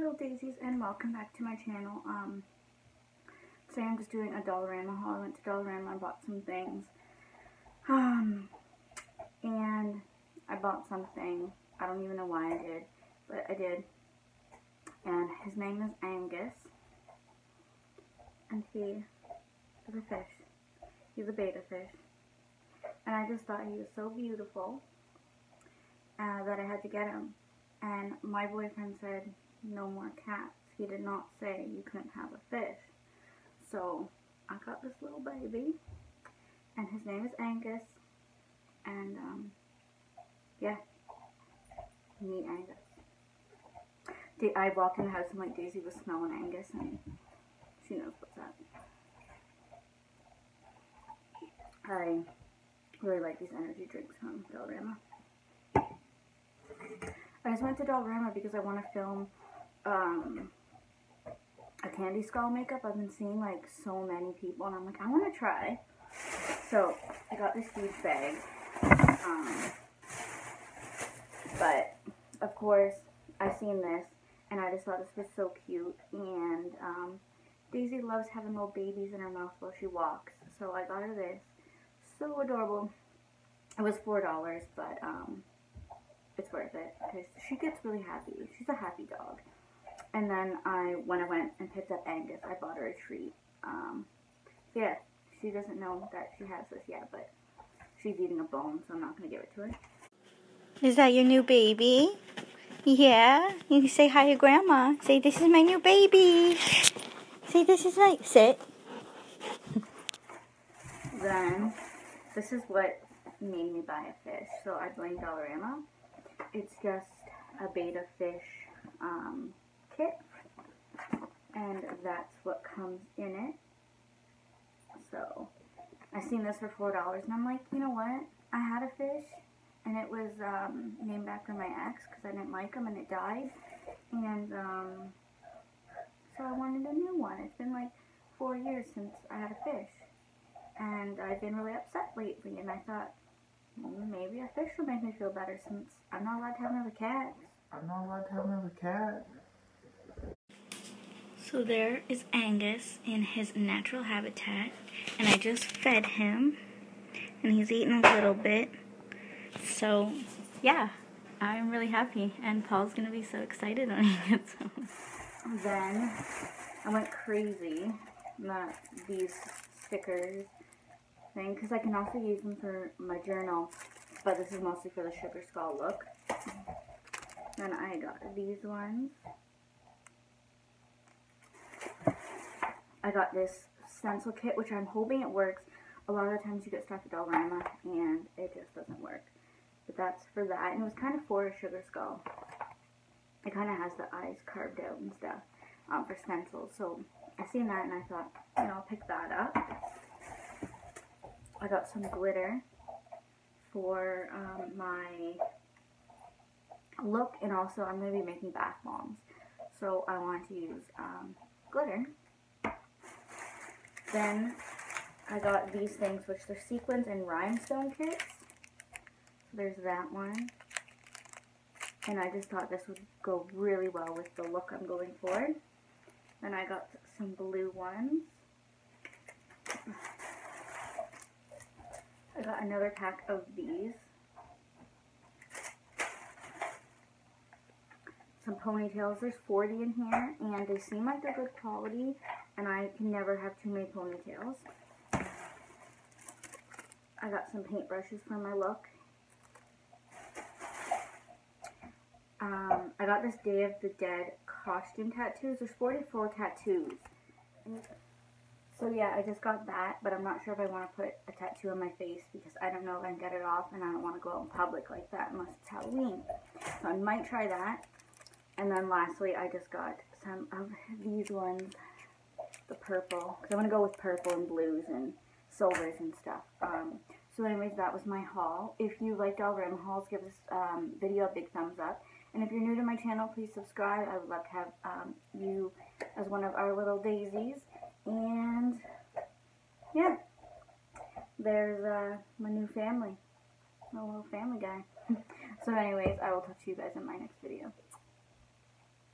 little daisies and welcome back to my channel. Um, today I'm just doing a Dollarama haul. I went to Dollarama and bought some things. Um, and I bought something. I don't even know why I did, but I did. And his name is Angus. And he is a fish. He's a betta fish. And I just thought he was so beautiful uh, that I had to get him. And my boyfriend said, no more cats. He did not say you couldn't have a fish. So I got this little baby. And his name is Angus. And, um, yeah. me Angus. I walked in the house and like Daisy was smelling Angus and she knows what's up. I really like these energy drinks from Dollarama. I just went to Dollarama because I want to film um, a candy skull makeup. I've been seeing like so many people and I'm like, I want to try. So I got this huge bag. Um, but of course I seen this and I just thought this was so cute and um, Daisy loves having little babies in her mouth while she walks. So I got her this. So adorable. It was $4 but um, it's worth it because she gets really happy. She's a happy dog. And then I, when I went and picked up Angus, I bought her a treat. Um, yeah, she doesn't know that she has this yet, but she's eating a bone, so I'm not going to give it to her. Is that your new baby? Yeah? You can say hi to Grandma. Say, this is my new baby. Say, this is my... Sit. then, this is what made me buy a fish. So I blame Dollarama. It's just a betta fish um, kit. And that's what comes in it. So, I seen this for $4 and I'm like, you know what? I had a fish and it was um, named after my ex because I didn't like him and it died. And um, so I wanted a new one. It's been like four years since I had a fish. And I've been really upset lately and I thought, maybe a fish will make me feel better since I'm not allowed to have another cat. I'm not allowed to have another cat. So there is Angus in his natural habitat, and I just fed him, and he's eating a little bit. So, yeah, I'm really happy, and Paul's gonna be so excited when he gets home. Then I went crazy, not these stickers thing because I can also use them for my journal, but this is mostly for the sugar skull look. Then I got these ones. I got this stencil kit, which I'm hoping it works. A lot of the times you get stuff at Dollarama and it just doesn't work. But that's for that. And it was kind of for a sugar skull. It kind of has the eyes carved out and stuff um, for stencils. So I seen that and I thought, you know, I'll pick that up. I got some glitter for um, my look and also I'm going to be making bath bombs. So I want to use um, glitter. Then I got these things which are sequins and rhinestone kits. There's that one. And I just thought this would go really well with the look I'm going for. Then I got some blue ones. I got another pack of these. Some ponytails. There's 40 in here, and they seem like they're good quality, and I can never have too many ponytails. I got some paintbrushes for my look. Um, I got this Day of the Dead costume tattoos. There's 44 tattoos. So yeah, I just got that, but I'm not sure if I want to put a tattoo on my face because I don't know if I can get it off and I don't want to go out in public like that unless it's Halloween. So I might try that. And then lastly, I just got some of these ones, the purple, because I want to go with purple and blues and silvers and stuff. Um, so anyways, that was my haul. If you liked all Rim hauls, give this um, video a big thumbs up. And if you're new to my channel, please subscribe. I would love to have um, you as one of our little daisies. And, yeah, there's uh, my new family, my little family guy. so anyways, I will talk to you guys in my next video.